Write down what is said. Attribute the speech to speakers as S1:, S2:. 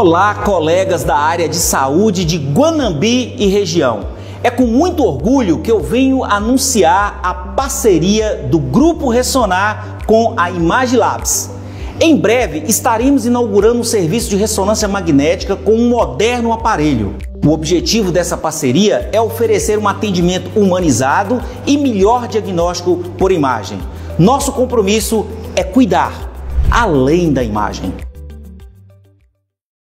S1: Olá, colegas da área de saúde de Guanambi e região. É com muito orgulho que eu venho anunciar a parceria do Grupo Ressonar com a Image Labs. Em breve estaremos inaugurando um serviço de ressonância magnética com um moderno aparelho. O objetivo dessa parceria é oferecer um atendimento humanizado e melhor diagnóstico por imagem. Nosso compromisso é cuidar além da imagem.